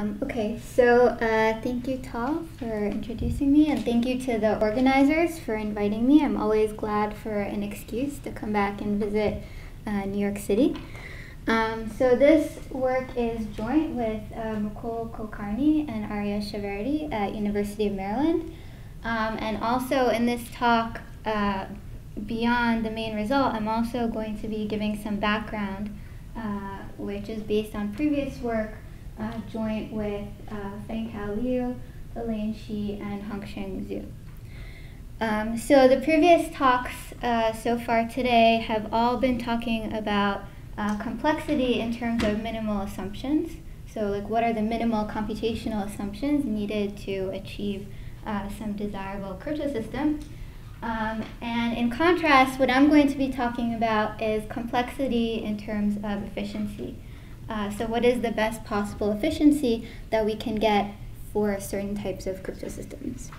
Um, okay, so uh, thank you, Tal, for introducing me, and thank you to the organizers for inviting me. I'm always glad for an excuse to come back and visit uh, New York City. Um, so this work is joint with uh, Mukul Kulkarni and Aria Shahverdi at University of Maryland. Um, and also in this talk, uh, beyond the main result, I'm also going to be giving some background, uh, which is based on previous work uh, joint with uh, Feng-Hao Liu, Elaine Shi, and Hong-Sheng Zhou. Um, so the previous talks uh, so far today have all been talking about uh, complexity in terms of minimal assumptions. So like what are the minimal computational assumptions needed to achieve uh, some desirable crypto system? Um, and in contrast, what I'm going to be talking about is complexity in terms of efficiency. Uh, so what is the best possible efficiency that we can get for certain types of crypto systems?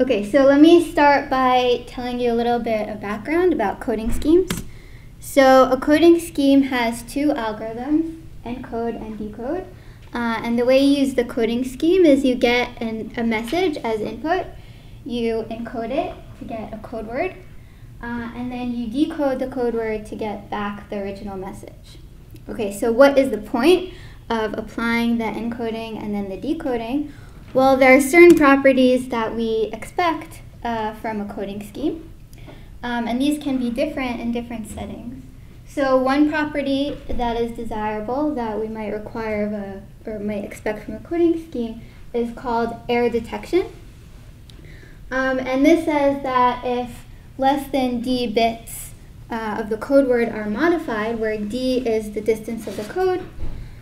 Okay, so let me start by telling you a little bit of background about coding schemes. So a coding scheme has two algorithms, encode and decode. Uh, and the way you use the coding scheme is you get an, a message as input, you encode it to get a code word, uh, and then you decode the code word to get back the original message. Okay, so what is the point of applying the encoding and then the decoding? Well, there are certain properties that we expect uh, from a coding scheme, um, and these can be different in different settings. So one property that is desirable that we might require of a, or might expect from a coding scheme is called error detection. Um, and this says that if less than d bits uh, of the code word are modified, where d is the distance of the code,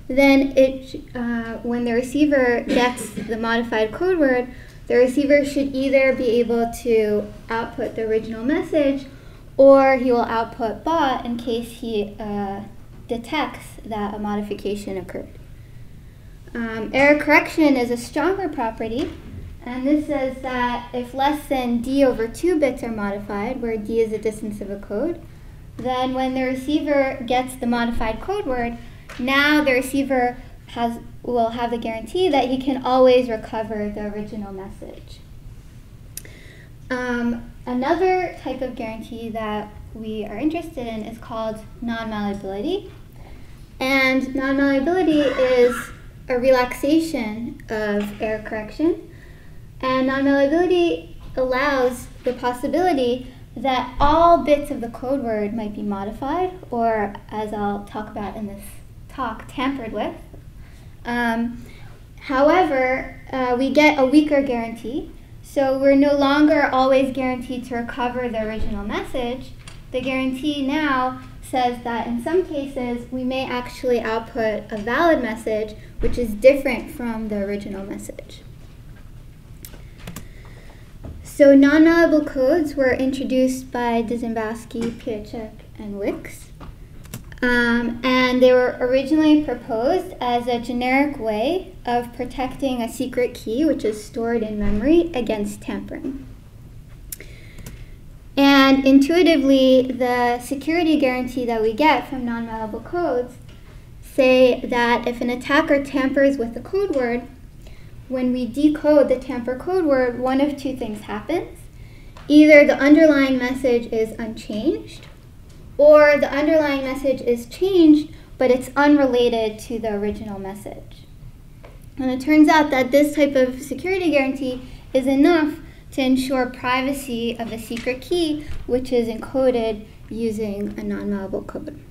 then it, uh, when the receiver gets the modified code word, the receiver should either be able to output the original message or he will output bot in case he uh, detects that a modification occurred. Um, error correction is a stronger property, and this says that if less than d over 2 bits are modified, where d is the distance of a code, then when the receiver gets the modified code word, now the receiver has will have the guarantee that he can always recover the original message. Um, another type of guarantee that we are interested in is called non-malleability. And non-malleability is a relaxation of error correction. And non-malleability allows the possibility that all bits of the code word might be modified, or as I'll talk about in this talk, tampered with. Um, however, uh, we get a weaker guarantee, so we're no longer always guaranteed to recover the original message. The guarantee now says that in some cases we may actually output a valid message which is different from the original message. So non-malleable codes were introduced by Dziembowski, Pietrzak, and Wichs. Um, and they were originally proposed as a generic way of protecting a secret key which is stored in memory against tampering. And intuitively, the security guarantee that we get from non-malleable codes say that if an attacker tampers with the code word, when we decode the tamper code word, one of two things happens. Either the underlying message is unchanged, or the underlying message is changed, but it's unrelated to the original message. And it turns out that this type of security guarantee is enough to ensure privacy of a secret key, which is encoded using a non-malleable code.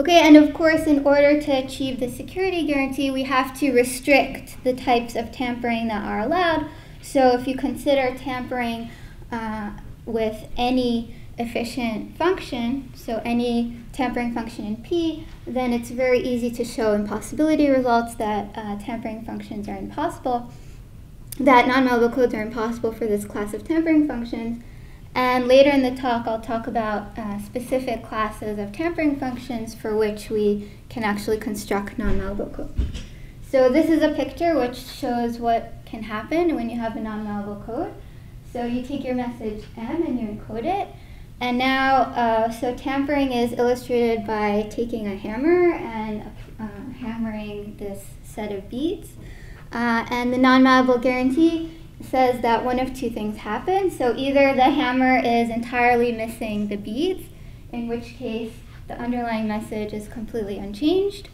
Okay, and of course, in order to achieve the security guarantee, we have to restrict the types of tampering that are allowed. So if you consider tampering uh, with any efficient function, so any tampering function in P, then it's very easy to show impossibility results that uh, tampering functions are impossible, that non-malleable codes are impossible for this class of tampering functions. And later in the talk, I'll talk about uh, specific classes of tampering functions for which we can actually construct non-malleable code. So this is a picture which shows what can happen when you have a non-malleable code. So you take your message M and you encode it. And now, uh, so tampering is illustrated by taking a hammer and uh, hammering this set of beads. Uh, and the non-malleable guarantee says that one of two things happen. So either the hammer is entirely missing the beads, in which case the underlying message is completely unchanged,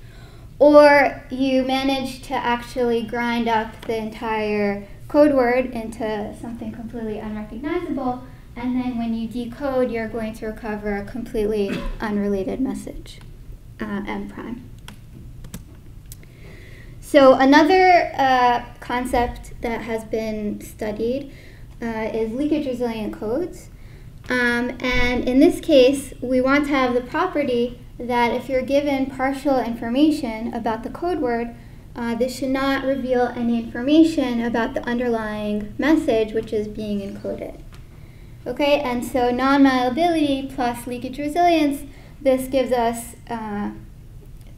or you manage to actually grind up the entire code word into something completely unrecognizable, and then when you decode, you're going to recover a completely unrelated message, uh, M prime. So another uh, concept that has been studied uh, is leakage resilient codes. Um, and in this case, we want to have the property that if you're given partial information about the code word, uh, this should not reveal any information about the underlying message which is being encoded. Okay, and so non-malleability plus leakage resilience, this gives us uh,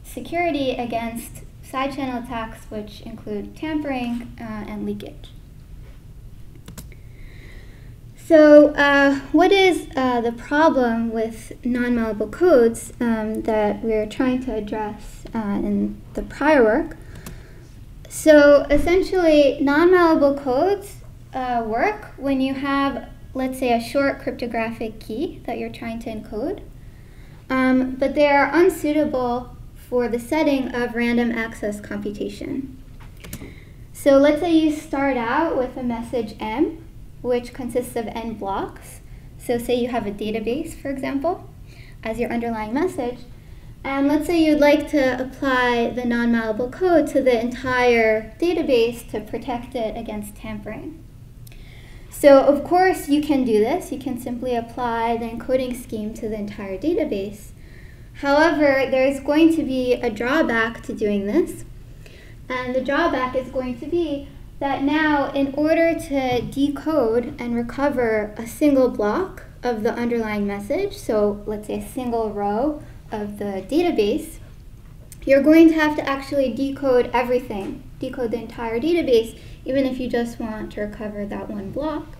security against side channel attacks which include tampering uh, and leakage. So uh, what is uh, the problem with non-malleable codes um, that we're trying to address uh, in the prior work? So essentially, non-malleable codes uh, work when you have, let's say, a short cryptographic key that you're trying to encode, um, but they are unsuitable for the setting of random access computation. So let's say you start out with a message M, which consists of n blocks. So say you have a database, for example, as your underlying message. And let's say you'd like to apply the non-malleable code to the entire database to protect it against tampering. So of course you can do this. You can simply apply the encoding scheme to the entire database. However, there's going to be a drawback to doing this. And the drawback is going to be that now in order to decode and recover a single block of the underlying message, so let's say a single row of the database, you're going to have to actually decode everything, decode the entire database, even if you just want to recover that one block.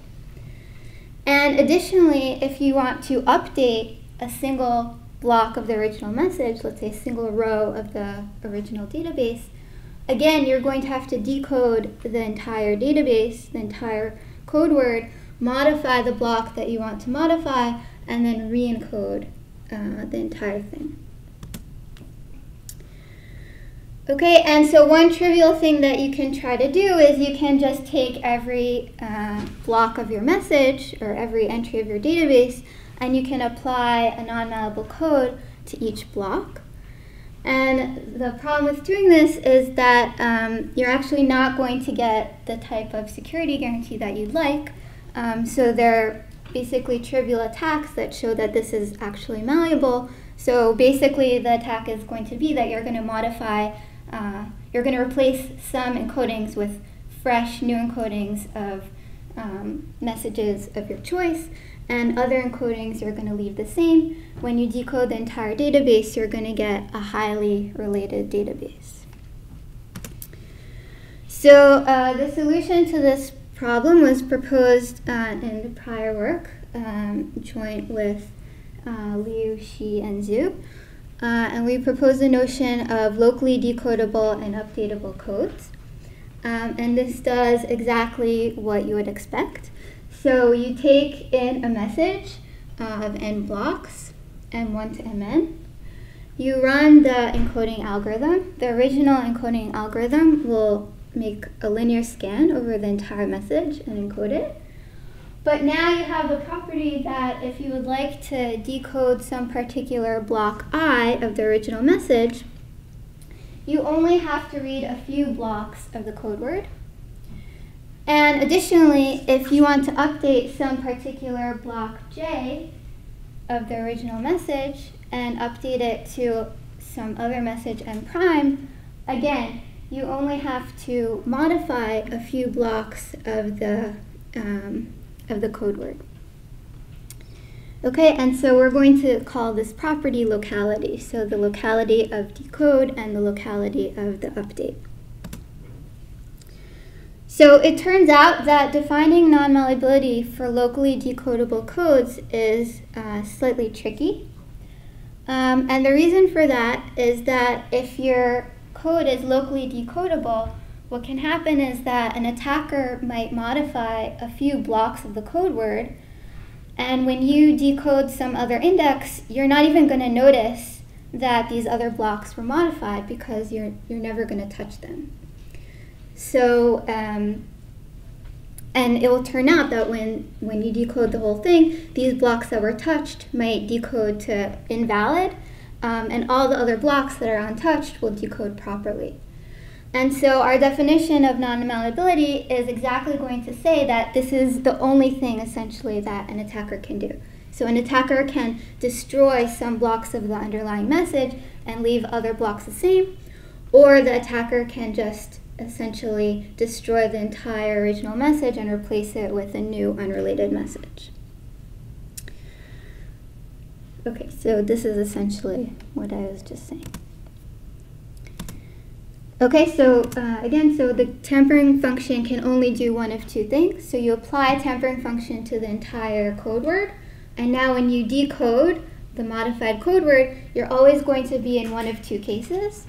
And additionally, if you want to update a single block of the original message, let's say a single row of the original database, Again, you're going to have to decode the entire database, the entire code word, modify the block that you want to modify, and then re-encode uh, the entire thing. Okay, and so one trivial thing that you can try to do is you can just take every uh, block of your message or every entry of your database and you can apply a non-malleable code to each block. And the problem with doing this is that um, you're actually not going to get the type of security guarantee that you'd like. Um, so they're basically trivial attacks that show that this is actually malleable. So basically the attack is going to be that you're going to modify, uh, you're going to replace some encodings with fresh new encodings of um, messages of your choice and other encodings you're going to leave the same. When you decode the entire database, you're going to get a highly related database. So uh, the solution to this problem was proposed uh, in the prior work, um, joint with uh, Liu, Shi, and Zhou. Uh, and we proposed the notion of locally decodable and updatable codes. Um, and this does exactly what you would expect. So you take in a message uh, of n blocks, m1 to mn. You run the encoding algorithm. The original encoding algorithm will make a linear scan over the entire message and encode it. But now you have the property that if you would like to decode some particular block i of the original message, you only have to read a few blocks of the code word and additionally, if you want to update some particular block J of the original message and update it to some other message n prime, again, you only have to modify a few blocks of the, um, of the code word. Okay, and so we're going to call this property locality. So the locality of decode and the locality of the update. So it turns out that defining non-malleability for locally decodable codes is uh, slightly tricky. Um, and the reason for that is that if your code is locally decodable, what can happen is that an attacker might modify a few blocks of the code word, and when you decode some other index, you're not even going to notice that these other blocks were modified because you're, you're never going to touch them. So, um, and it will turn out that when, when you decode the whole thing, these blocks that were touched might decode to invalid, um, and all the other blocks that are untouched will decode properly. And so our definition of non-malleability is exactly going to say that this is the only thing essentially that an attacker can do. So an attacker can destroy some blocks of the underlying message and leave other blocks the same, or the attacker can just essentially destroy the entire original message and replace it with a new unrelated message. Okay, so this is essentially what I was just saying. Okay, so uh, again, so the tampering function can only do one of two things. So you apply a tampering function to the entire code word, and now when you decode the modified code word, you're always going to be in one of two cases.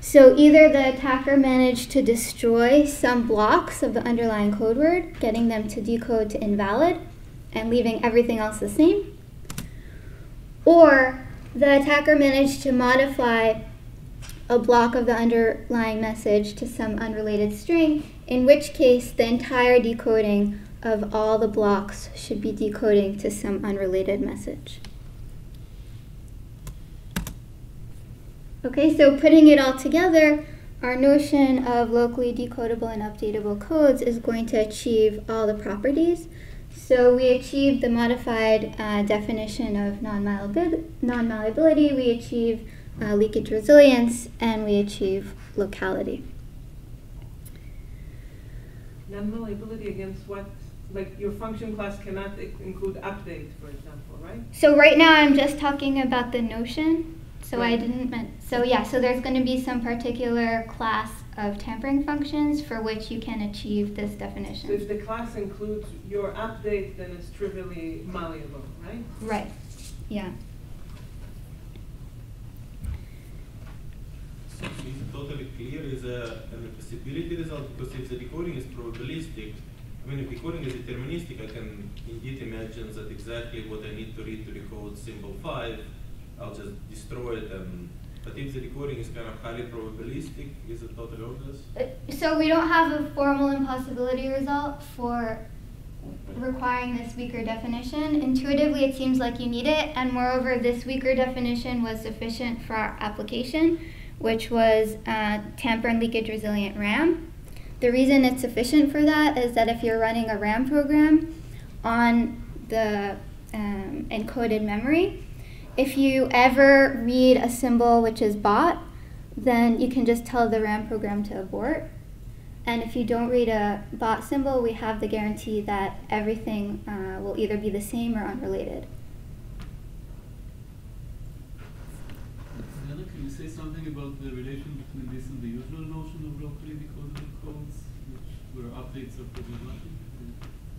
So either the attacker managed to destroy some blocks of the underlying code word, getting them to decode to invalid, and leaving everything else the same, or the attacker managed to modify a block of the underlying message to some unrelated string, in which case the entire decoding of all the blocks should be decoding to some unrelated message. Okay, so putting it all together, our notion of locally decodable and updatable codes is going to achieve all the properties. So we achieve the modified uh, definition of non-malleability, we achieve uh, leakage resilience, and we achieve locality. Non-malleability against what? Like your function class cannot include update, for example, right? So right now I'm just talking about the notion. So right. I didn't mean, so yeah, so there's going to be some particular class of tampering functions for which you can achieve this definition. So if the class includes your update, then it's trivially malleable, right? Right, yeah. So is totally clear is uh, a, an impossibility result because if the decoding is probabilistic, I mean if decoding is deterministic, I can indeed imagine that exactly what I need to read to decode symbol 5, I'll just destroy it and but if the decoding is kind of highly probabilistic, is it totally obvious? Uh, so we don't have a formal impossibility result for requiring this weaker definition. Intuitively, it seems like you need it, and moreover, this weaker definition was sufficient for our application which was uh, tamper and leakage resilient RAM. The reason it's sufficient for that is that if you're running a RAM program on the um, encoded memory, if you ever read a symbol which is bot, then you can just tell the RAM program to abort. And if you don't read a bot symbol, we have the guarantee that everything uh, will either be the same or unrelated. Dana, can you say something about the relation between this and the usual notion of locally decodable codes, which where updates are problematic?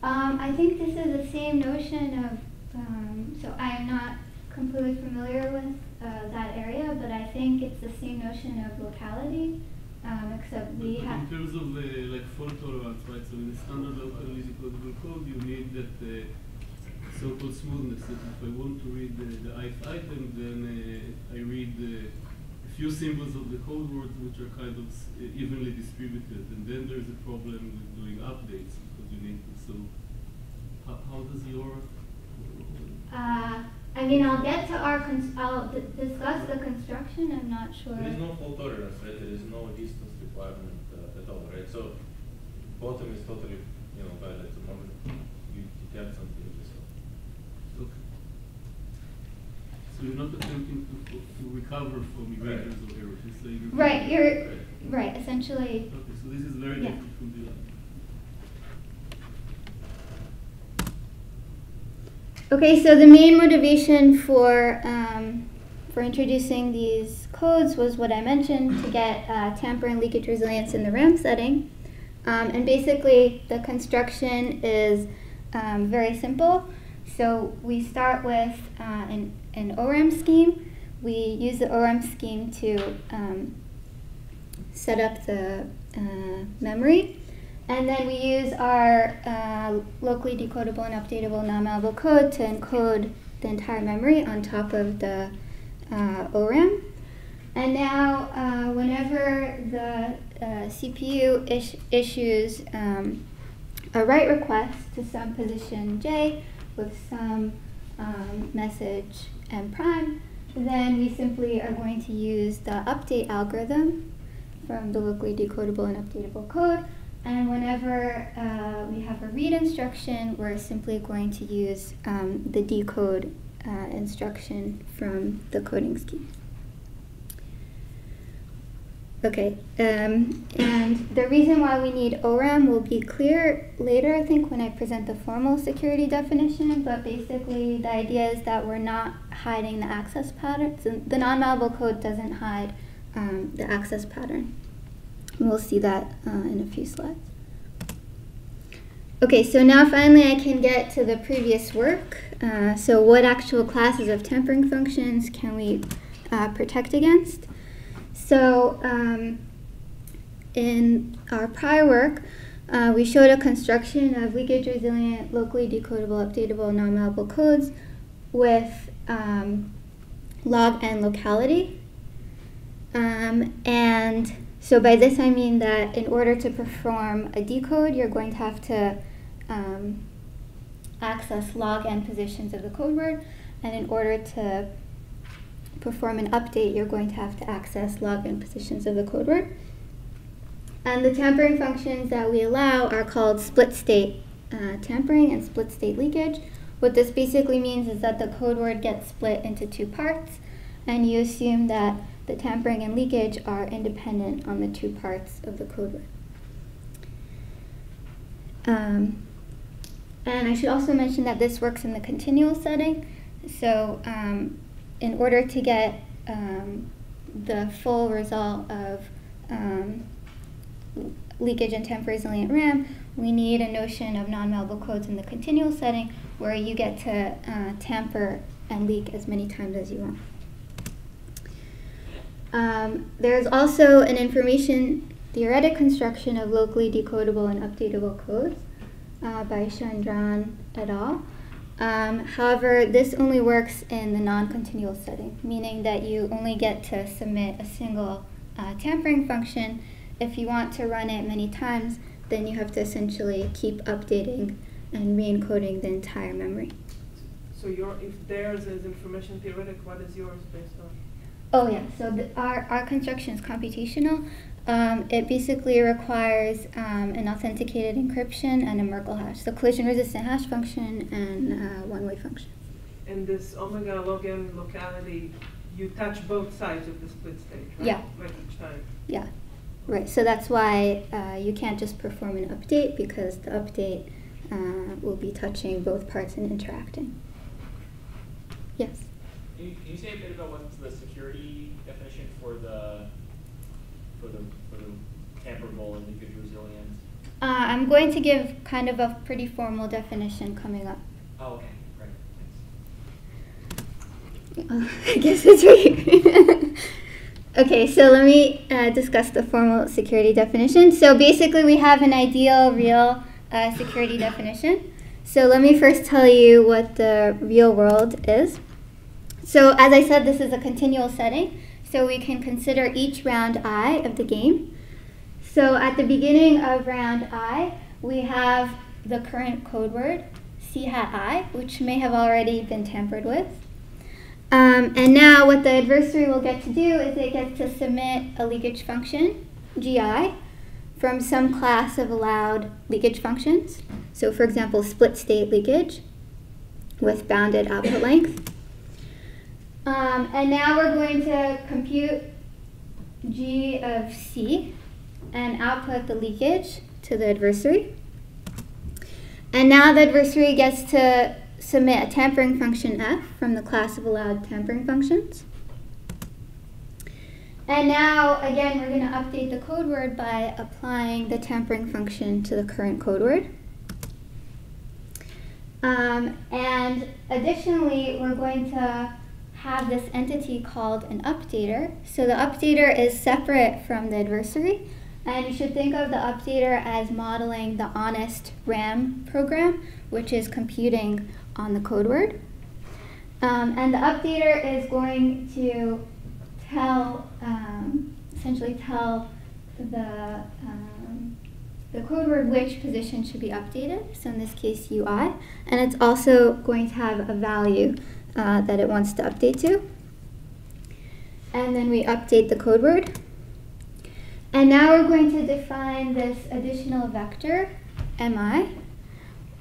Um, I think this is the same notion of, um, so I am not completely familiar with uh, that area, but I think it's the same notion of locality, um, except we have. In terms of uh, like fault tolerance, right? So in the standard locally decodable code, you need that uh, so-called smoothness. That if I want to read the, the ith item, then uh, I read the few symbols of the code words which are kind of evenly distributed, and then there's a problem with doing updates because you need to. So, how, how does your uh, I mean, I'll get to our, I'll discuss the construction, I'm not sure. There is no fault tolerance, right? There is no distance requirement uh, at all, right? So, bottom is totally, you know, valid. The moment you detect something, So you're not attempting to, to recover from erasures right. or errors. You're saying right. You're right. right. Essentially. Okay. So this is very yeah. different from the other. Okay. So the main motivation for um, for introducing these codes was what I mentioned to get uh, tamper and leakage resilience in the RAM setting. Um, and basically, the construction is um, very simple. So we start with uh, an, an ORAM scheme. We use the ORAM scheme to um, set up the uh, memory. And then we use our uh, locally decodable and updatable non-malleable code to encode the entire memory on top of the uh, ORAM. And now, uh, whenever the uh, CPU is- issues um, a write request to some position j with some um, message m prime, then we simply are going to use the update algorithm from the locally decodable and updatable code. And whenever uh, we have a read instruction, we're simply going to use um, the decode uh, instruction from the coding scheme. Okay, um, and the reason why we need ORAM will be clear later, I think, when I present the formal security definition. But basically, the idea is that we're not hiding the access pattern. So the non-malleable code doesn't hide um, the access pattern. We'll see that uh, in a few slides. Okay, so now finally I can get to the previous work. Uh, so what actual classes of tampering functions can we uh, protect against? So um, in our prior work, uh, we showed a construction of leakage resilient, locally decodable, updatable, non-malleable codes with um, log n locality. Um, and so by this I mean that in order to perform a decode, you're going to have to um, access log n positions of the code word, and in order to perform an update, you're going to have to access log n positions of the code word. And the tampering functions that we allow are called split state uh, tampering and split state leakage. What this basically means is that the code word gets split into two parts, and you assume that the tampering and leakage are independent on the two parts of the code word. Um, and I should also mention that this works in the continual setting. So um, in order to get um, the full result of um, leakage and temp resilient RAM, we need a notion of non-malleable codes in the continual setting where you get to uh, tamper and leak as many times as you want. Um, there's also an information theoretic construction of locally decodable and updatable codes uh, by Chandran et al. Um, however, this only works in the non-continual setting, meaning that you only get to submit a single uh, tampering function. If you want to run it many times, then you have to essentially keep updating and re-encoding the entire memory. So your, if theirs is information theoretic, what is yours based on? Oh yeah, so the, our, our construction is computational. Um, it basically requires um, an authenticated encryption and a Merkle hash, so collision resistant hash function and uh, one-way function. And this omega log n locality, you touch both sides of the split state, right? Yeah. Like each time. Yeah, right. So that's why uh, you can't just perform an update because the update uh, will be touching both parts and interacting. Yes. Can you, can you say a bit about what's the security definition for the for the for the tamperable and leakage resilient? Uh, I'm going to give kind of a pretty formal definition coming up. Oh, okay, great, thanks. Uh, I guess it's right. okay, so let me uh, discuss the formal security definition. So basically, we have an ideal real uh, security definition. So let me first tell you what the real world is. So as I said, this is a continual setting. So we can consider each round I of the game. So at the beginning of round I, we have the current code word, C hat I, which may have already been tampered with. Um, and now what the adversary will get to do is it gets to submit a leakage function, GI, from some class of allowed leakage functions. So for example, split state leakage with bounded output length. Um, and now we're going to compute G of C and output the leakage to the adversary. And now the adversary gets to submit a tampering function f from the class of allowed tampering functions. And now, again, we're going to update the code word by applying the tampering function to the current code word. Um, and additionally, we're going to have this entity called an updater. So the updater is separate from the adversary. And you should think of the updater as modeling the honest RAM program, which is computing on the code word. Um, and the updater is going to tell, um, essentially tell the, um, the code word which position should be updated. So in this case, UI. And it's also going to have a value uh, that it wants to update to. And then we update the code word. And now we're going to define this additional vector, mi,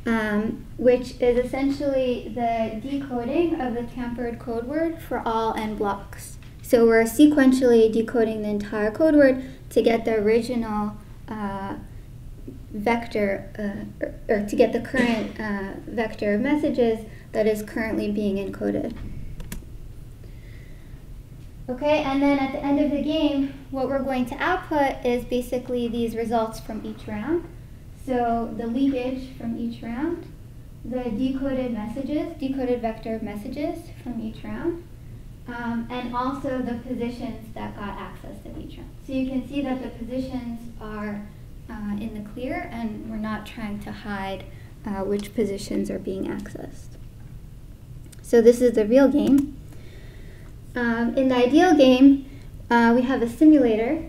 um, which is essentially the decoding of the tampered code word for all n blocks. So we're sequentially decoding the entire code word to get the original uh, vector, uh, or, or, to get the current uh, vector of messages that is currently being encoded. Okay, and then at the end of the game, what we're going to output is basically these results from each round. So the leakage from each round, the decoded messages, decoded vector messages from each round, um, and also the positions that got accessed to each round. So you can see that the positions are uh, in the clear and we're not trying to hide uh, which positions are being accessed. So this is the real game. Um, in the ideal game, uh, we have a simulator.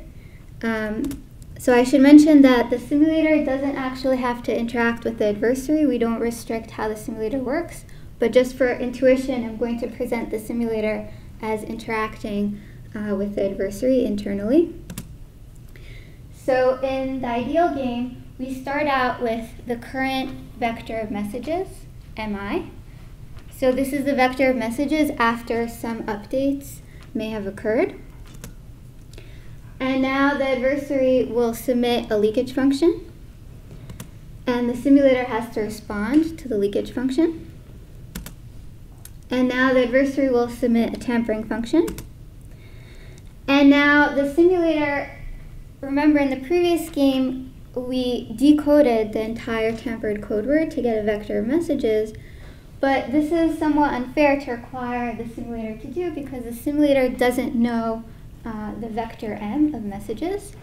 Um, so I should mention that the simulator doesn't actually have to interact with the adversary. We don't restrict how the simulator works. But just for intuition, I'm going to present the simulator as interacting uh, with the adversary internally. So in the ideal game, we start out with the current vector of messages, mi. So this is the vector of messages after some updates may have occurred. And now the adversary will submit a leakage function. And the simulator has to respond to the leakage function. And now the adversary will submit a tampering function. And now the simulator, remember in the previous game, we decoded the entire tampered code word to get a vector of messages. But this is somewhat unfair to require the simulator to do because the simulator doesn't know uh, the vector m of messages.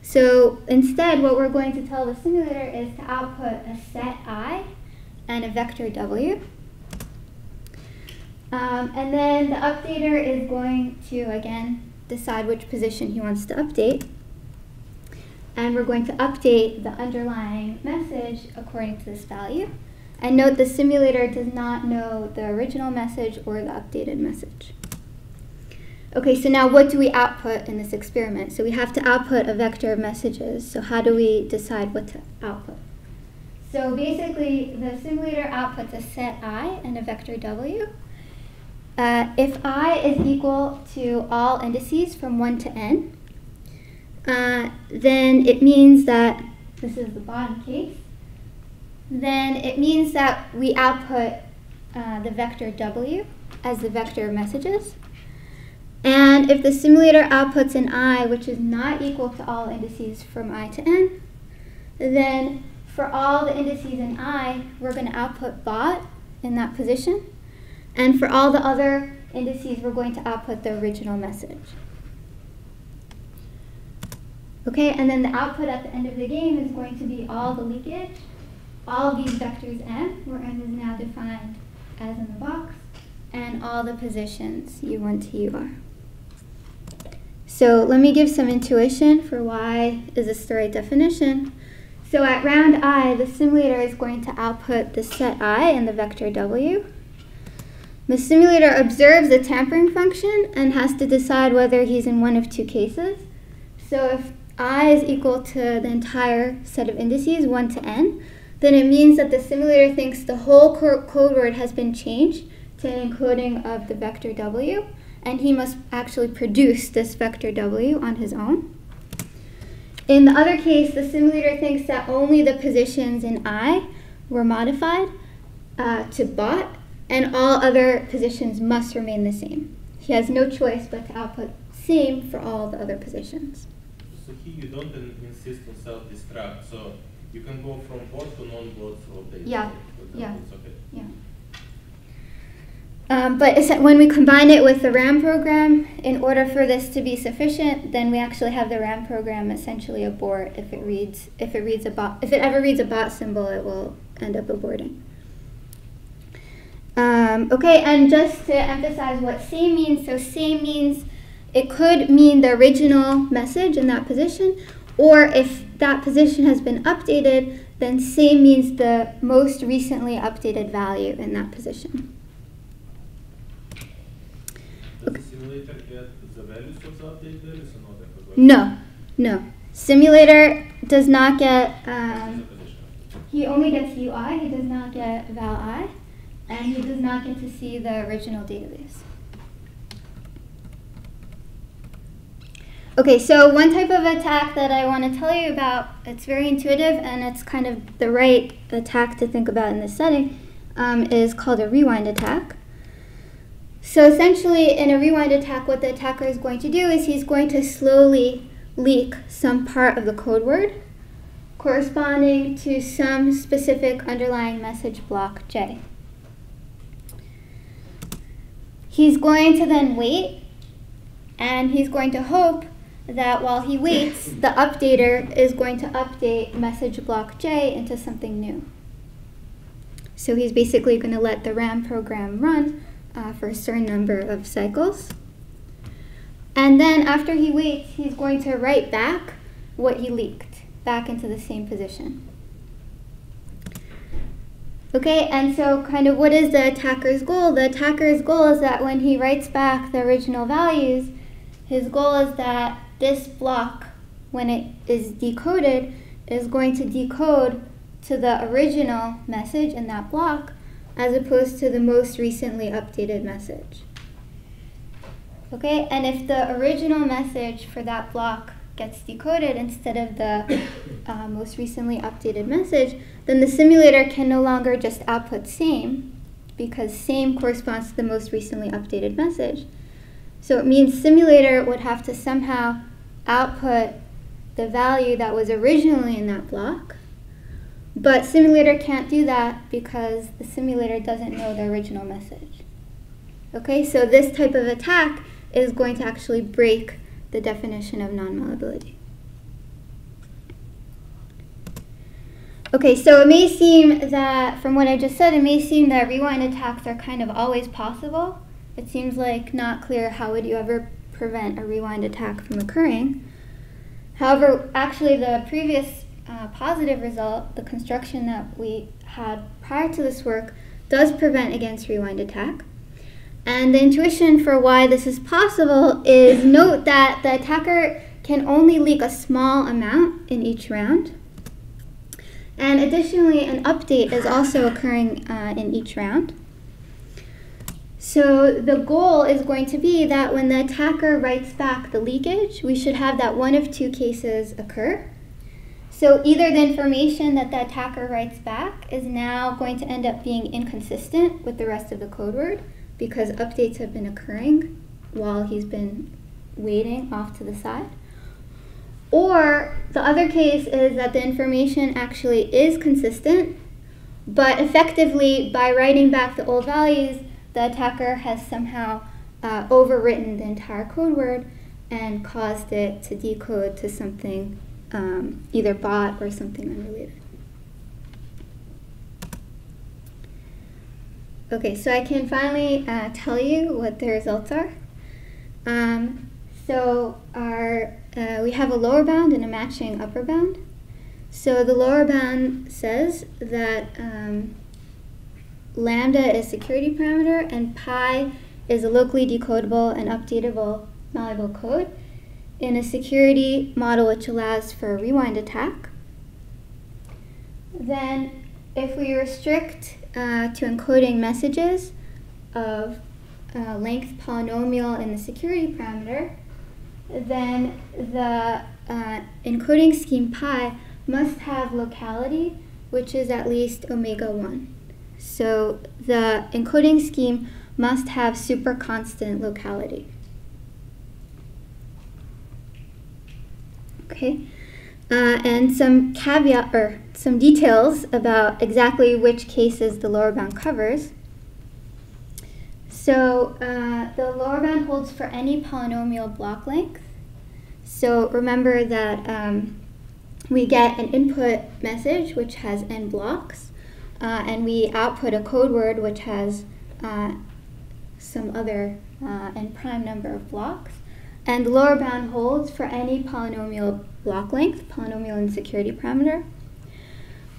So instead, what we're going to tell the simulator is to output a set i and a vector w. Um, and then the updater is going to, again, decide which position he wants to update. And we're going to update the underlying message according to this value. And note the simulator does not know the original message or the updated message. Okay, so now what do we output in this experiment? So we have to output a vector of messages. So how do we decide what to output? So basically, the simulator outputs a set i and a vector w. Uh, if i is equal to all indices from 1 to n, uh, then it means that, this is the bottom case, then it means that we output uh, the vector w as the vector of messages. And if the simulator outputs an i which is not equal to all indices from i to n, then for all the indices in i, we're going to output bot in that position. And for all the other indices, we're going to output the original message. Okay, and then the output at the end of the game is going to be all the leakage all these vectors m, where m is now defined as in the box, and all the positions u1 to ur. So let me give some intuition for why is this the right definition. So at round i, the simulator is going to output the set i and the vector w. The simulator observes the tampering function and has to decide whether he's in one of two cases. So if i is equal to the entire set of indices, 1 to n, then it means that the simulator thinks the whole code word has been changed to an encoding of the vector w, and he must actually produce this vector w on his own. In the other case, the simulator thinks that only the positions in i were modified uh, to bot, and all other positions must remain the same. He has no choice but to output same for all the other positions. So here you don't insist on self-destruct. So you can go from bot to data. Yeah. Yeah. Okay. Yeah. Um, but when we combine it with the RAM program, in order for this to be sufficient, then we actually have the RAM program essentially abort if it reads if it reads a bot if it ever reads a bot symbol, it will end up aborting. Um, okay, and just to emphasize what same means, so same means it could mean the original message in that position, or if that position has been updated, then same means the most recently updated value in that position. Does the simulator get the values of the update values or not? No, no. Simulator does not get, um, he only gets UI, he does not get val i, and he does not get to see the original database. Okay, so one type of attack that I want to tell you about, it's very intuitive and it's kind of the right attack to think about in this setting, um, is called a rewind attack. So essentially, in a rewind attack, what the attacker is going to do is he's going to slowly leak some part of the code word corresponding to some specific underlying message block J. He's going to then wait, and he's going to hope that while he waits, the updater is going to update message block J into something new. So he's basically going to let the RAM program run uh, for a certain number of cycles. And then after he waits, he's going to write back what he leaked back into the same position. Okay, and so kind of what is the attacker's goal? The attacker's goal is that when he writes back the original values, his goal is that this block, when it is decoded, is going to decode to the original message in that block as opposed to the most recently updated message. Okay, and if the original message for that block gets decoded instead of the uh, most recently updated message, then the simulator can no longer just output same because same corresponds to the most recently updated message. So it means simulator would have to somehow output the value that was originally in that block. But simulator can't do that because the simulator doesn't know the original message. Okay, so this type of attack is going to actually break the definition of non-malleability. Okay, so it may seem that, from what I just said, it may seem that rewind attacks are kind of always possible. It seems like not clear how would you ever prevent a rewind attack from occurring. However, actually the previous uh, positive result, the construction that we had prior to this work, does prevent against rewind attack. And the intuition for why this is possible is note that the attacker can only leak a small amount in each round. And additionally, an update is also occurring uh, in each round. So the goal is going to be that when the attacker writes back the leakage, we should have that one of two cases occur. So either the information that the attacker writes back is now going to end up being inconsistent with the rest of the code word because updates have been occurring while he's been waiting off to the side. Or the other case is that the information actually is consistent, but effectively by writing back the old values, the attacker has somehow uh, overwritten the entire code word and caused it to decode to something um, either bot or something unrelated. Okay, so I can finally uh, tell you what the results are. Um, so our uh, we have a lower bound and a matching upper bound. So the lower bound says that um, lambda is security parameter and pi is a locally decodable and updatable malleable code in a security model which allows for a rewind attack. Then if we restrict uh, to encoding messages of uh, length polynomial in the security parameter, then the uh, encoding scheme pi must have locality, which is at least omega 1. So the encoding scheme must have super constant locality. Okay, uh, and some caveat or some details about exactly which cases the lower bound covers. So uh, the lower bound holds for any polynomial block length. So remember that um, we get an input message which has n blocks, uh, and we output a code word which has uh, some other uh, n prime number of blocks. And the lower bound holds for any polynomial block length, polynomial insecurity parameter.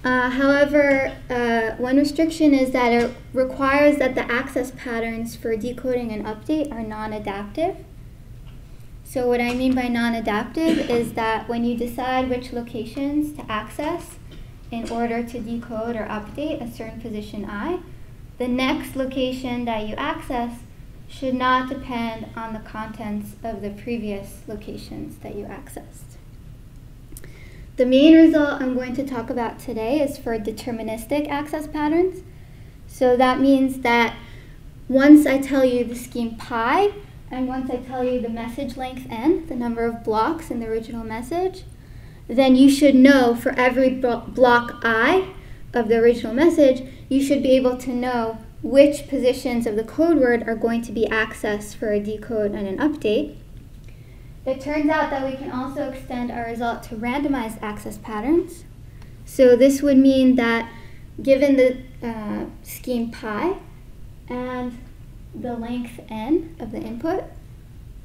Uh, however, uh, one restriction is that it requires that the access patterns for decoding and update are non-adaptive. So what I mean by non-adaptive is that when you decide which locations to access in order to decode or update a certain position i, the next location that you access should not depend on the contents of the previous locations that you accessed. The main result I'm going to talk about today is for deterministic access patterns. So that means that once I tell you the scheme pi, and once I tell you the message length n, the number of blocks in the original message, then you should know for every block i of the original message, you should be able to know which positions of the code word are going to be accessed for a decode and an update. It turns out that we can also extend our result to randomized access patterns. So this would mean that given the uh, scheme pi and the length n of the input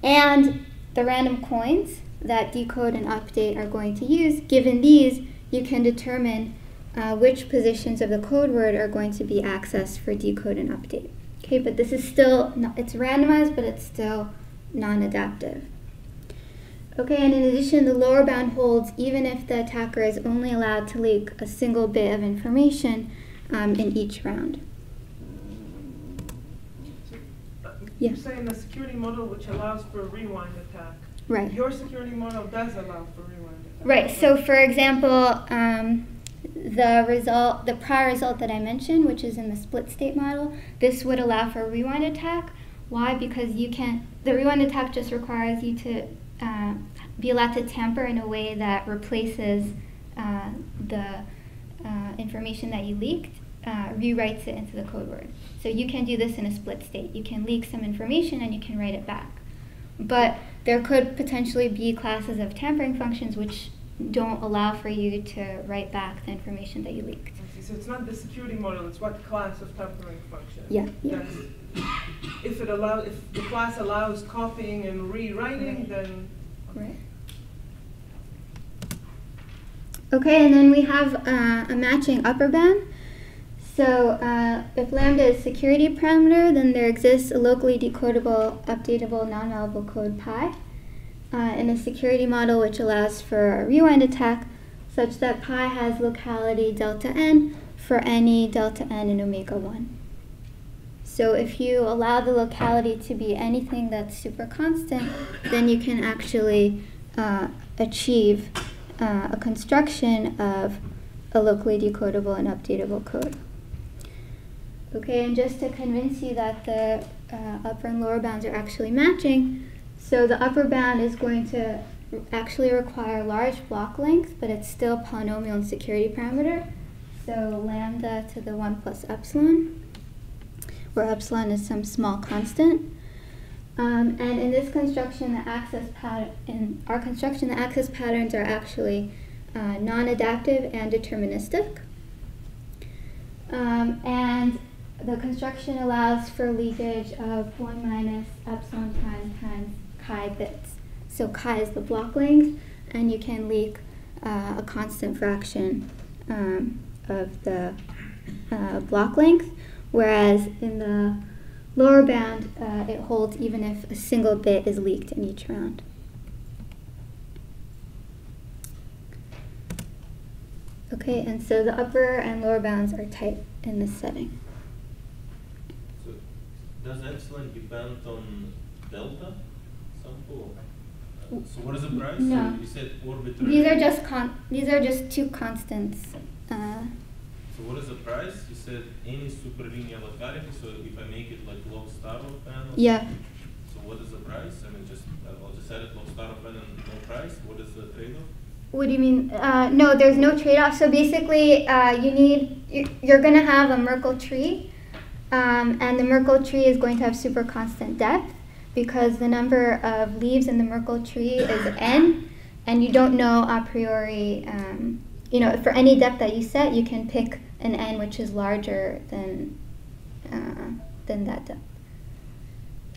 and the random coins that decode and update are going to use, given these, you can determine uh, which positions of the code word are going to be accessed for decode and update. Okay, but this is still, not, it's randomized, but it's still non-adaptive. Okay, and in addition, the lower bound holds even if the attacker is only allowed to leak a single bit of information um, in each round. You're saying the security model which allows for a rewind attack. Right. Your security model does allow for rewind. Right. So, for example, um, the result, the prior result that I mentioned, which is in the split state model, this would allow for a rewind attack. Why? Because you can. The rewind attack just requires you to uh, be allowed to tamper in a way that replaces uh, the uh, information that you leaked, uh, rewrites it into the code word. So you can do this in a split state. You can leak some information and you can write it back. But there could potentially be classes of tampering functions which don't allow for you to write back the information that you leaked. So it's not the security model, it's what class of tampering function. Yeah, yeah. If it allows, if the class allows copying and rewriting, Right. then Right. Okay, and then we have uh, a matching upper bound. So uh, if lambda is security parameter, then there exists a locally decodable, updatable, non-malleable code pi uh, in a security model which allows for a rewind attack such that pi has locality delta n for any delta n in omega 1. So if you allow the locality to be anything that's super constant, then you can actually uh, achieve uh, a construction of a locally decodable and updatable code. Okay, and just to convince you that the uh, upper and lower bounds are actually matching, so the upper bound is going to actually require large block length, but it's still polynomial and security parameter. So lambda to the 1 plus epsilon, where epsilon is some small constant. Um, and in this construction, the access pattern, in our construction, the access patterns are actually uh, non-adaptive and deterministic. Um, and the construction allows for leakage of 1 minus epsilon times times chi bits. So chi is the block length, and you can leak uh, a constant fraction um, of the uh, block length, whereas in the lower bound, uh, it holds even if a single bit is leaked in each round. Okay, and so the upper and lower bounds are tight in this setting. So does epsilon depend on delta sample? Uh, So what is the price? So No. You said orbiter. These are just con- these are just two constants. Uh, So what is the price? You said any superlinear locality, so if I make it like log star of n? yeah. So what is the price? I mean, just, uh, I'll just add it log star of n and no price. What is the trade-off? What do you mean? Uh, no, there's no trade-off. So basically, uh, you need you- you're gonna have a Merkle tree, Um, and the Merkle tree is going to have super constant depth because the number of leaves in the Merkle tree is n, and you don't know a priori, um, you know, for any depth that you set, you can pick an n which is larger than, uh, than that depth.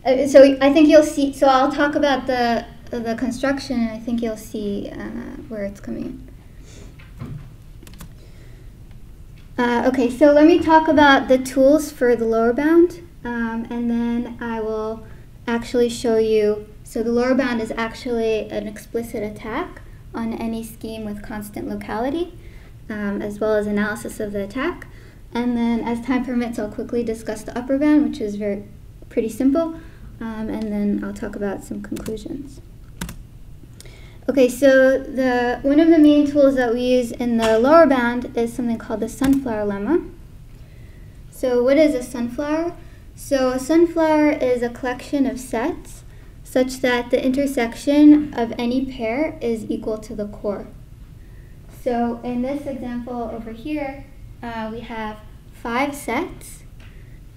Uh, so I think you'll see, so I'll talk about the, the construction, and I think you'll see uh, where it's coming in. Uh, okay, so let me talk about the tools for the lower bound, um, and then I will actually show you. So the lower bound is actually an explicit attack on any scheme with constant locality, um, as well as analysis of the attack. And then, as time permits, I'll quickly discuss the upper bound, which is very pretty simple, um, and then I'll talk about some conclusions. Okay, so the one of the main tools that we use in the lower bound is something called the sunflower lemma. So what is a sunflower? So a sunflower is a collection of sets such that the intersection of any pair is equal to the core. So in this example over here, uh, we have five sets,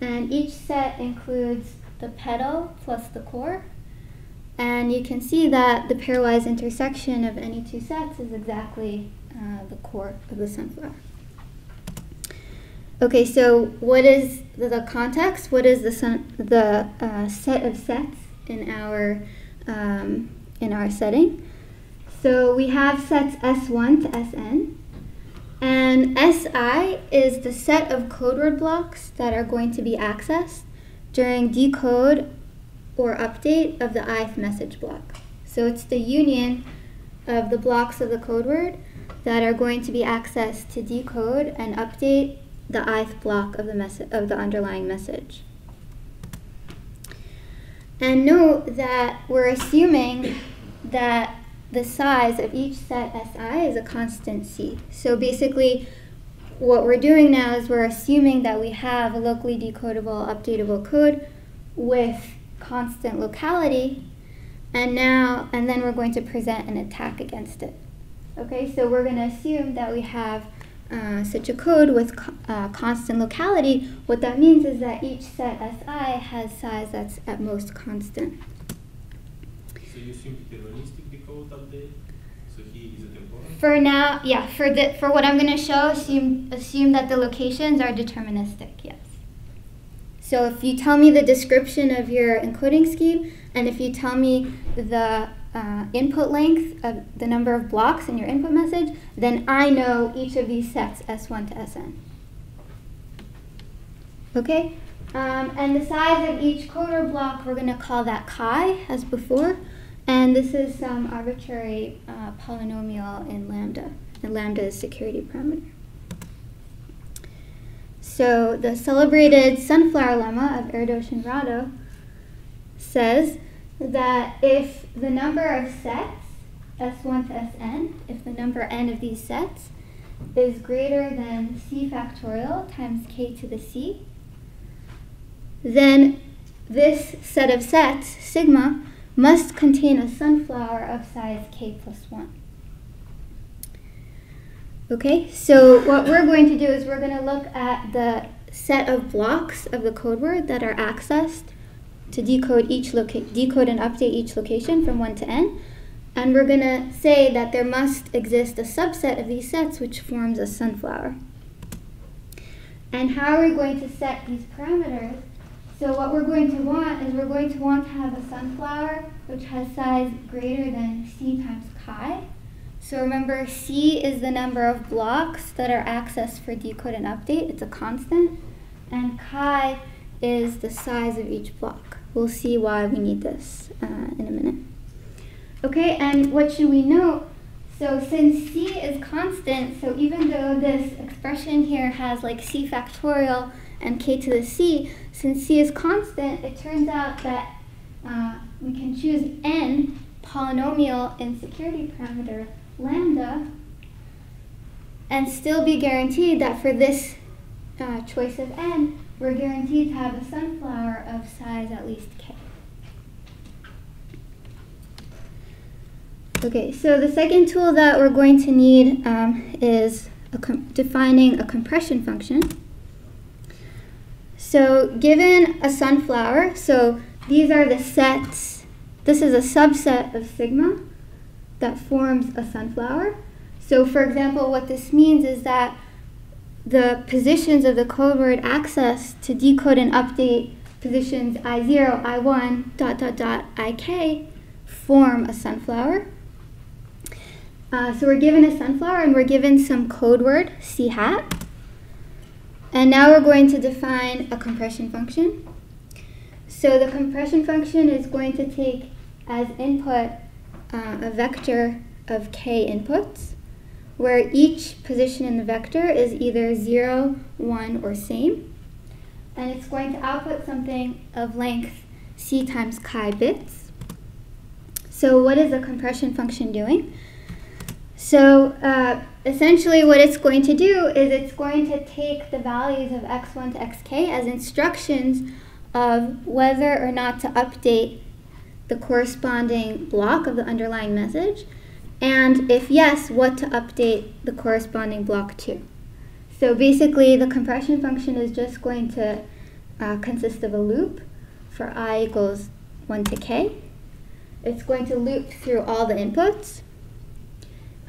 and each set includes the petal plus the core, and you can see that the pairwise intersection of any two sets is exactly uh, the core of the sunflower. Okay, so what is the, context? What is the, sun, the uh, set of sets in our, um, in our setting? So we have sets S1 to Sn. And Si is the set of code word blocks that are going to be accessed during decode or update of the ith message block. So it's the union of the blocks of the code word that are going to be accessed to decode and update the ith block of the message of the underlying message. And note that we're assuming that the size of each set Si is a constant C. So basically, what we're doing now is we're assuming that we have a locally decodable, updatable code with constant locality, and now, and then we're going to present an attack against it. Okay, so we're going to assume that we have uh, such a code with co uh, constant locality. What that means is that each set Si has size that's at most constant. So you assume deterministic decode update? So he is a temporal? For now, yeah, for the for what I'm going to show, assume assume that the locations are deterministic, yes. So if you tell me the description of your encoding scheme, and if you tell me the uh, input length of the number of blocks in your input message, then I know each of these sets, S1 to Sn. Okay? Um, and the size of each coder block, we're going to call that chi, as before. And this is some arbitrary uh, polynomial in lambda. And lambda is security parameter. So the celebrated sunflower lemma of Erdős and Rado says that if the number of sets, S1 to Sn, if the number n of these sets is greater than c factorial times k to the c, then this set of sets, sigma, must contain a sunflower of size k plus 1. Okay, so what we're going to do is we're going to look at the set of blocks of the code word that are accessed to decode each decode and update each location from 1 to n. And we're going to say that there must exist a subset of these sets which forms a sunflower. And how are we going to set these parameters? So what we're going to want is we're going to want to have a sunflower which has size greater than c times chi. So remember, c is the number of blocks that are accessed for decode and update. It's a constant. And chi is the size of each block. We'll see why we need this uh, in a minute. Okay, and what should we note? So since c is constant, so even though this expression here has like c factorial and k to the c, since c is constant, it turns out that uh, we can choose n polynomial in security parameter lambda and still be guaranteed that for this uh, choice of n, we're guaranteed to have a sunflower of size at least k. Okay, so the second tool that we're going to need um, is a defining a compression function. So given a sunflower, so these are the sets, this is a subset of sigma that forms a sunflower. So for example, what this means is that the positions of the code word access to decode and update positions I0, I1, dot, dot, dot, IK form a sunflower. Uh, so we're given a sunflower and we're given some code word, C hat. And now we're going to define a compression function. So the compression function is going to take as input uh, a vector of k inputs, where each position in the vector is either 0, 1, or same. And it's going to output something of length c times chi bits. So what is the compression function doing? So uh, essentially what it's going to do is it's going to take the values of x1 to xk as instructions of whether or not to update the corresponding block of the underlying message, and if yes, what to update the corresponding block to. So basically, the compression function is just going to uh, consist of a loop for i equals 1 to k. It's going to loop through all the inputs.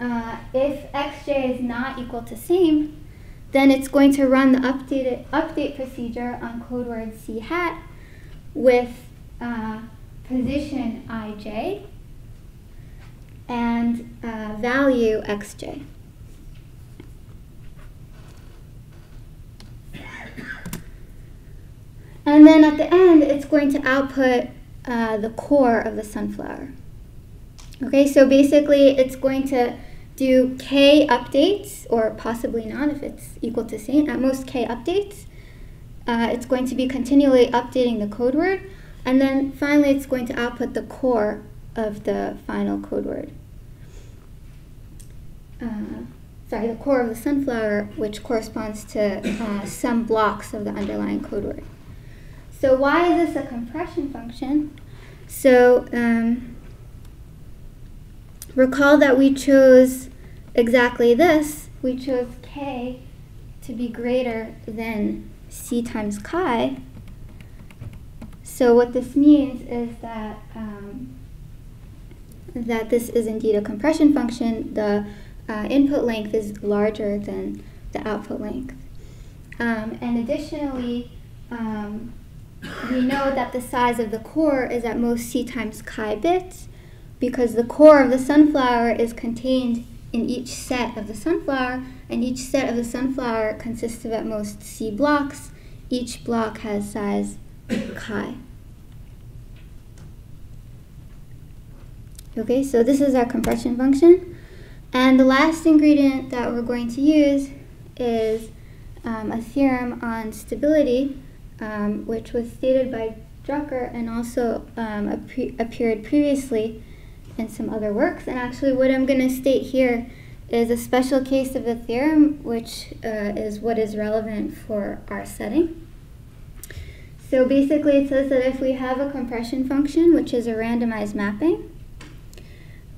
Uh, if xj is not equal to same, then it's going to run the updated update procedure on code word c hat with uh, position ij and uh, value xj. And then at the end, it's going to output uh, the core of the sunflower. Okay, so basically it's going to do k updates, or possibly not if it's equal to same, at most k updates. Uh, it's going to be continually updating the code word, and then finally it's going to output the core of the final code word. Uh, sorry, the core of the sunflower, which corresponds to uh, some blocks of the underlying code word. So why is this a compression function? So um, recall that we chose exactly this. We chose k to be greater than c times chi. So what this means is that um, that this is indeed a compression function. The uh, input length is larger than the output length. Um, and additionally, um, we know that the size of the core is at most c times chi bits because the core of the sunflower is contained in each set of the sunflower, and each set of the sunflower consists of at most c blocks. Each block has size chi. Okay, so this is our compression function. And the last ingredient that we're going to use is um, a theorem on stability, um, which was stated by Drucker and also um, appeared previously in some other works. And actually, what I'm going to state here is a special case of the theorem, which uh, is what is relevant for our setting. So basically, it says that if we have a compression function, which is a randomized mapping,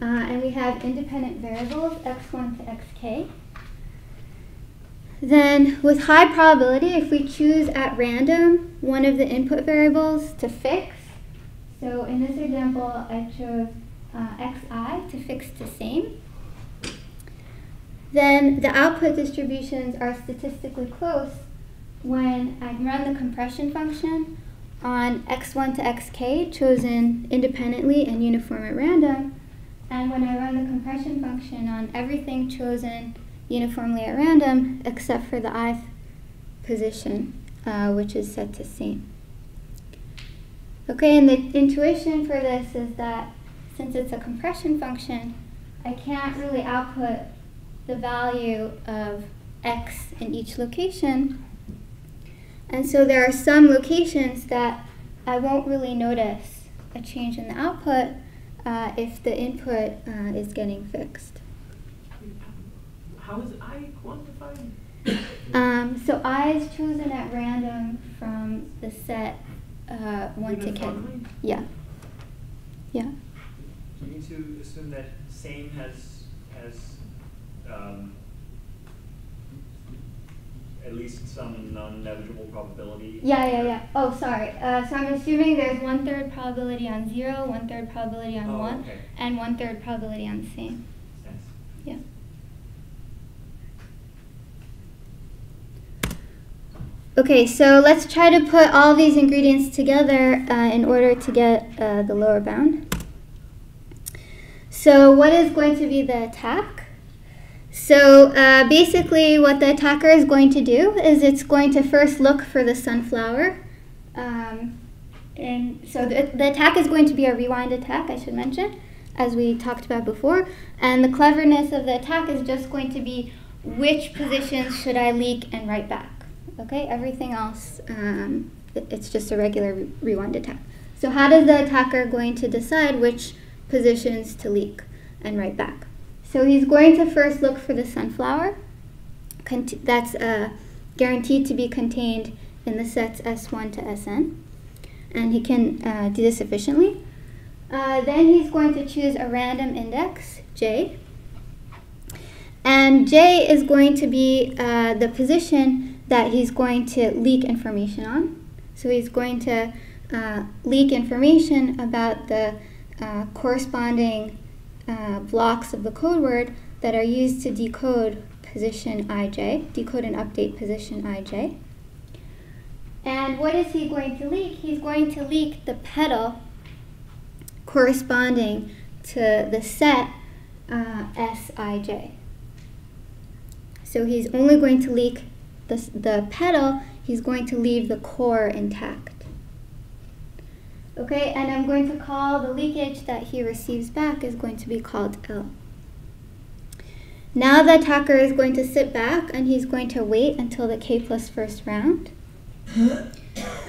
uh, and we have independent variables, x1 to xk, then with high probability, if we choose at random one of the input variables to fix, so in this example, I chose uh, xi to fix to same, then the output distributions are statistically close when I run the compression function on x1 to xk chosen independently and uniform at random, and when I run the compression function on everything chosen uniformly at random except for the ith position, uh, which is set to same. Okay, and the intuition for this is that since it's a compression function, I can't really output the value of x in each location. And so there are some locations that I won't really notice a change in the output uh, if the input uh, is getting fixed. How is I quantified? Um, so I is chosen at random from the set uh, 1 to k. Yeah. Yeah. Do you need to assume that same has has um, at least some non-negligible probability? Yeah, yeah, yeah. Oh, sorry. Uh, so I'm assuming there's one third probability on zero, one third probability on Oh, one, okay. and one third probability on the same. Thanks. Yeah. Okay, so let's try to put all these ingredients together uh, in order to get uh, the lower bound. So what is going to be the attack? So uh, basically what the attacker is going to do is it's going to first look for the sunflower. Um, and so the, the attack is going to be a rewind attack, I should mention, as we talked about before. And the cleverness of the attack is just going to be which positions should I leak and write back. Okay, everything else, um, it's just a regular re- rewind attack. So how does the attacker going to decide which positions to leak and write back? So he's going to first look for the sunflower. That's uh, guaranteed to be contained in the sets S1 to Sn. And he can uh, do this efficiently. Uh, then he's going to choose a random index, j. And j is going to be uh, the position that he's going to leak information on. So he's going to uh, leak information about the uh, corresponding uh, blocks of the code word that are used to decode position ij, decode and update position ij. And what is he going to leak? He's going to leak the petal corresponding to the set uh, Sij. So he's only going to leak the, the petal, he's going to leave the core intact. Okay, and I'm going to call the leakage that he receives back is going to be called L. Now the attacker is going to sit back and he's going to wait until the K plus first round.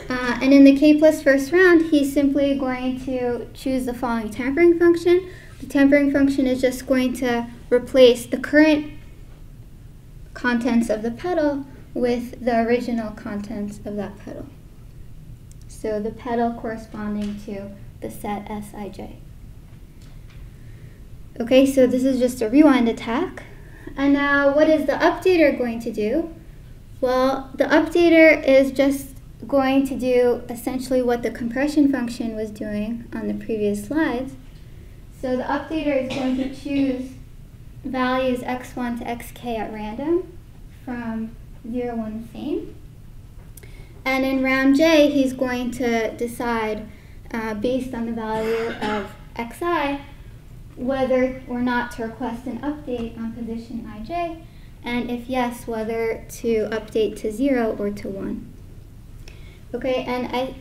Uh, and in the k plus first round, he's simply going to choose the following tampering function. The tampering function is just going to replace the current contents of the petal with the original contents of that petal. So the petal corresponding to the set Sij. Okay, so this is just a rewind attack. And now what is the updater going to do? Well, the updater is just going to do essentially what the compression function was doing on the previous slides. So the updater is going to choose values x1 to xk at random from 0, 1, the same. And in round j, he's going to decide, uh, based on the value of xi, whether or not to request an update on position ij, and if yes, whether to update to 0 or to 1. Okay, and I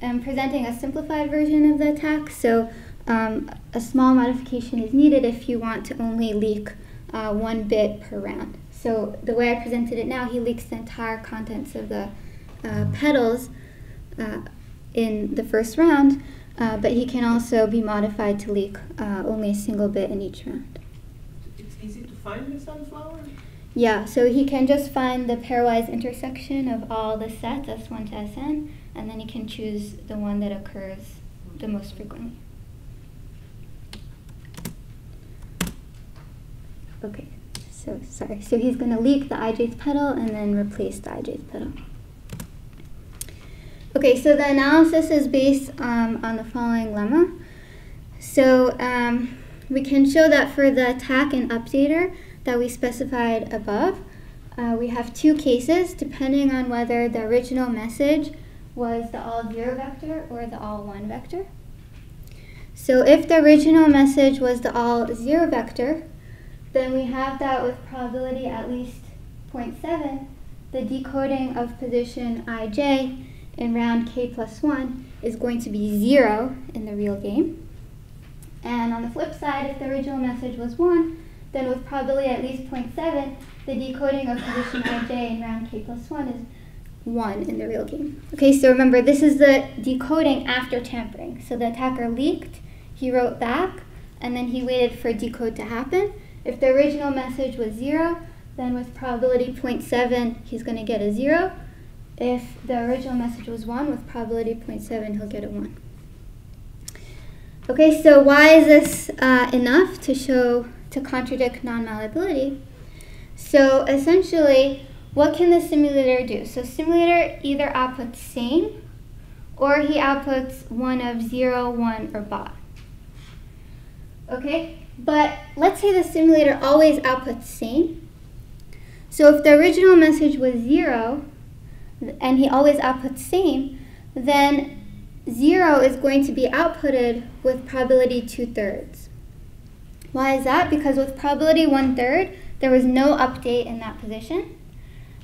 am presenting a simplified version of the attack, so um, a small modification is needed if you want to only leak uh, one bit per round. So the way I presented it now, he leaks the entire contents of the uh, petals uh, in the first round, uh, but he can also be modified to leak uh, only a single bit in each round. It's easy to find the sunflower? Yeah, so he can just find the pairwise intersection of all the sets, S1 to Sn, and then he can choose the one that occurs the most frequently. Okay, so sorry. So he's going to leak the ijth petal and then replace the ijth petal. Okay, so the analysis is based um, on the following lemma. So um, we can show that for the attack and updater that we specified above, uh, we have two cases depending on whether the original message was the all zero vector or the all one vector. So if the original message was the all zero vector, then we have that with probability at least 0.7, the decoding of position ij in round k plus 1 is going to be 0 in the real game. And on the flip side, if the original message was 1, then with probability at least 0.7, the decoding of position ij in round k plus 1 is 1 in the real game. Okay, so remember, this is the decoding after tampering. So the attacker leaked, he wrote back, and then he waited for decode to happen. If the original message was 0, then with probability 0.7, he's going to get a 0. If the original message was 1, with probability 0.7, he'll get a 1. Okay, so why is this uh, enough to show, to contradict non-malleability? So essentially, what can the simulator do? So simulator either outputs same or he outputs one of 0, 1, or bot. Okay, but let's say the simulator always outputs same. So if the original message was 0, and he always outputs same, then 0 is going to be outputted with probability 2 thirds. Why is that? Because with probability 1 third, there was no update in that position.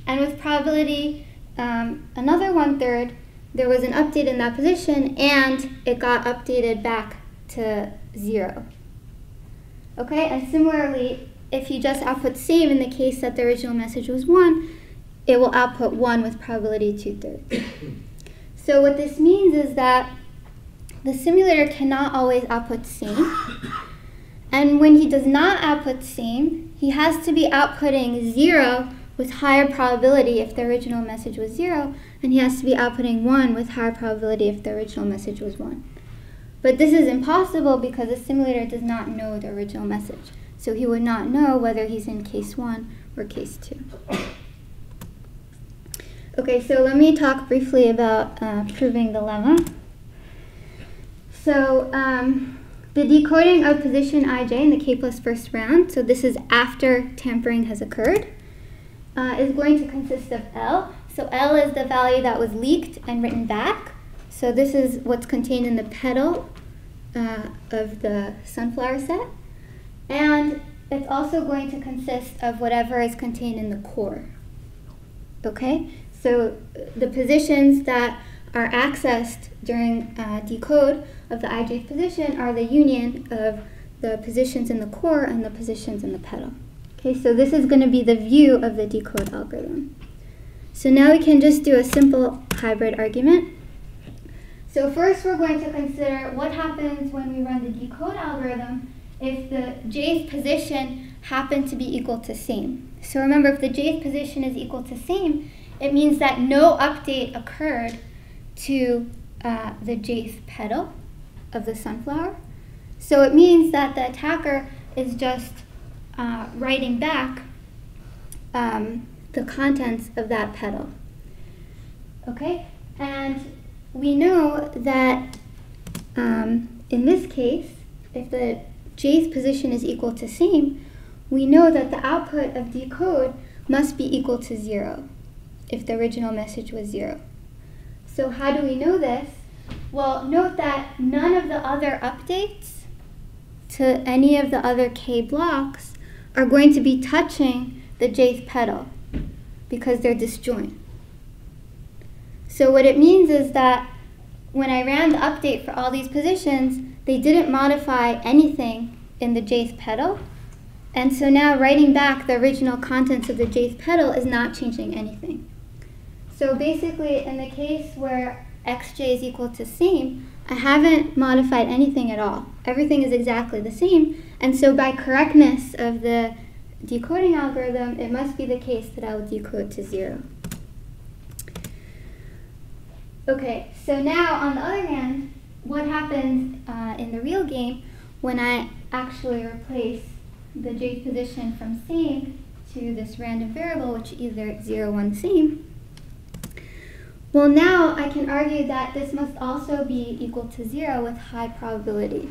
And with probability um, another one third, there was an update in that position and it got updated back to zero. Okay, and similarly, if you just output same in the case that the original message was one, it will output one with probability two thirds. so what this means is that the simulator cannot always output same. And when he does not output same, he has to be outputting zero with higher probability if the original message was 0, and he has to be outputting 1 with higher probability if the original message was 1. But this is impossible because the simulator does not know the original message. So he would not know whether he's in case 1 or case 2. Okay, so let me talk briefly about uh, proving the lemma. So um, the decoding of position ij in the k plus first round, so this is after tampering has occurred, uh, is going to consist of L. So L is the value that was leaked and written back. So this is what's contained in the petal uh, of the sunflower set. And it's also going to consist of whatever is contained in the core. Okay? So the positions that are accessed during uh, decode of the ijth position are the union of the positions in the core and the positions in the petal. Okay, so this is going to be the view of the decode algorithm. So now we can just do a simple hybrid argument. So first we're going to consider what happens when we run the decode algorithm if the jth position happened to be equal to same. So remember, if the jth position is equal to same, it means that no update occurred to uh, the jth petal of the sunflower. So it means that the attacker is just uh, writing back um, the contents of that petal. Okay? And we know that um, in this case, if the jth position is equal to same, we know that the output of decode must be equal to zero if the original message was zero. So how do we know this? Well, note that none of the other updates to any of the other k blocks are going to be touching the jth petal because they're disjoint. So what it means is that when I ran the update for all these positions, they didn't modify anything in the jth petal. And so now writing back the original contents of the jth petal is not changing anything. So basically, in the case where xj is equal to same, I haven't modified anything at all. Everything is exactly the same. And so by correctness of the decoding algorithm, it must be the case that I will decode to zero. Okay, so now on the other hand, what happens uh, in the real game when I actually replace the jth position from same to this random variable, which either 0, 1, same, well, now I can argue that this must also be equal to 0 with high probability.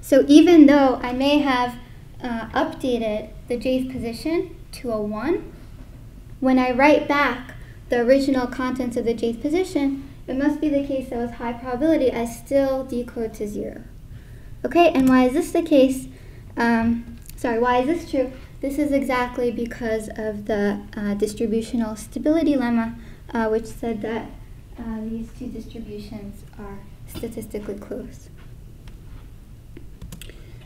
So even though I may have uh, updated the jth position to a 1, when I write back the original contents of the jth position, it must be the case that with high probability I still decode to 0. Okay, and why is this the case? Um, sorry, why is this true? This is exactly because of the uh, distributional stability lemma, uh, which said that uh, these two distributions are statistically close.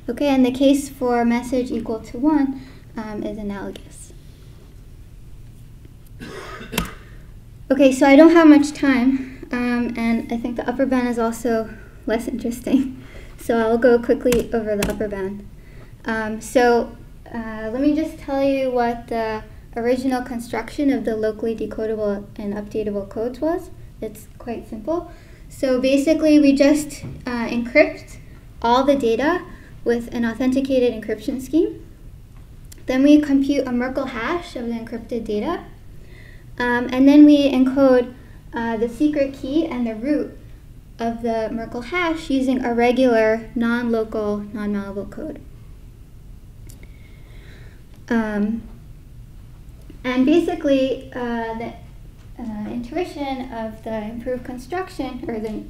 Okay, and the case for message equal to 1 um, is analogous. Okay, so I don't have much time, um, and I think the upper bound is also less interesting. So I'll go quickly over the upper bound. Um, so uh, let me just tell you what the original construction of the locally decodable and updatable codes was. It's quite simple. So basically, we just uh, encrypt all the data with an authenticated encryption scheme. Then we compute a Merkle hash of the encrypted data. Um, and then we encode uh, the secret key and the root of the Merkle hash using a regular non-local, non-malleable code. Um, and basically, uh, the uh, intuition of the improved construction, or the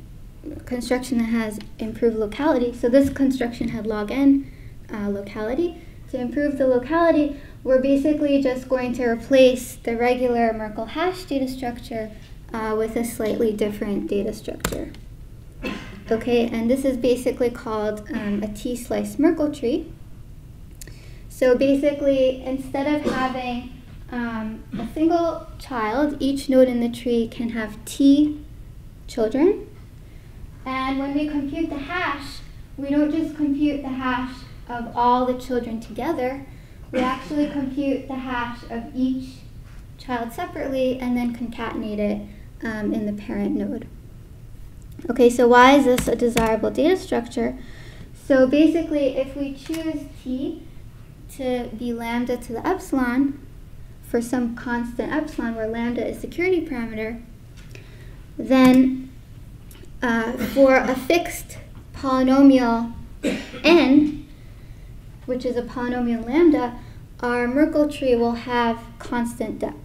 construction that has improved locality, so this construction had log n uh, locality. To improve the locality, we're basically just going to replace the regular Merkle hash data structure uh, with a slightly different data structure. Okay, and this is basically called um, a T-slice Merkle tree. So basically, instead of having um, a single child, each node in the tree can have T children. And when we compute the hash, we don't just compute the hash of all the children together, we actually compute the hash of each child separately and then concatenate it um, in the parent node. Okay, so why is this a desirable data structure? So basically, if we choose t to be lambda to the epsilon for some constant epsilon where lambda is security parameter, then uh, for a fixed polynomial n, which is a polynomial lambda, our Merkle tree will have constant depth.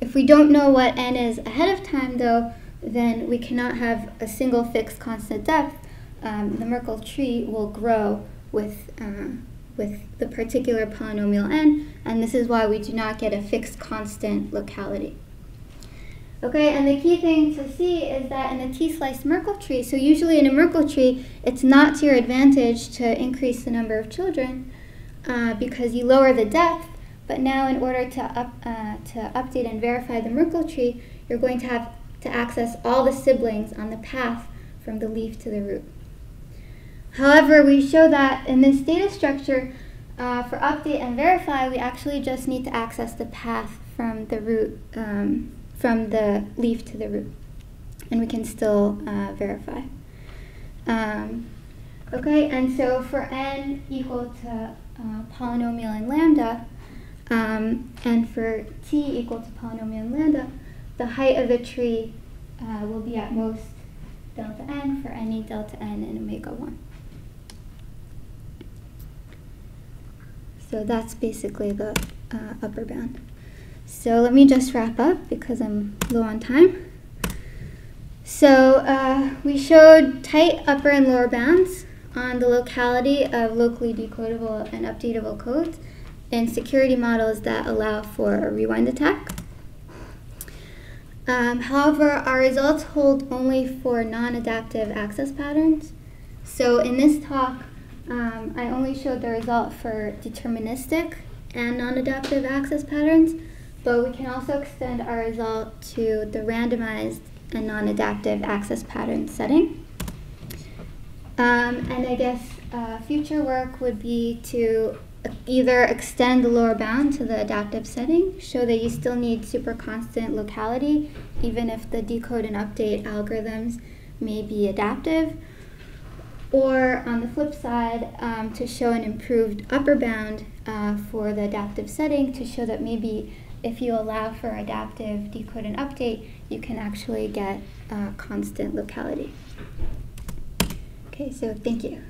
If we don't know what n is ahead of time, though, then we cannot have a single fixed constant depth. Um, the Merkle tree will grow with, uh, with the particular polynomial n, and this is why we do not get a fixed constant locality. Okay, and the key thing to see is that in a T-sliced Merkle tree, so usually in a Merkle tree, it's not to your advantage to increase the number of children uh, because you lower the depth, but now in order to, up, uh, to update and verify the Merkle tree, you're going to have to access all the siblings on the path from the leaf to the root. However, we show that in this data structure, uh, for update and verify, we actually just need to access the path from the root, um, from the leaf to the root, and we can still uh, verify. Um, okay, and so for n equal to uh, polynomial in lambda, um, and for t equal to polynomial in lambda, the height of the tree uh, will be at most delta n for any delta n in omega 1. So that's basically the uh, upper bound. So let me just wrap up because I'm low on time. So uh, we showed tight upper and lower bounds on the locality of locally decodable and updatable codes in security models that allow for a rewind attack. Um, however, our results hold only for non-adaptive access patterns. So in this talk, um, I only showed the result for deterministic and non-adaptive access patterns, but we can also extend our result to the randomized and non-adaptive access pattern setting. Um, and I guess uh, future work would be to either extend the lower bound to the adaptive setting, show that you still need super constant locality, even if the decode and update algorithms may be adaptive, or on the flip side, um, to show an improved upper bound uh, for the adaptive setting to show that maybe if you allow for adaptive decode and update, you can actually get uh, constant locality. Okay, so thank you.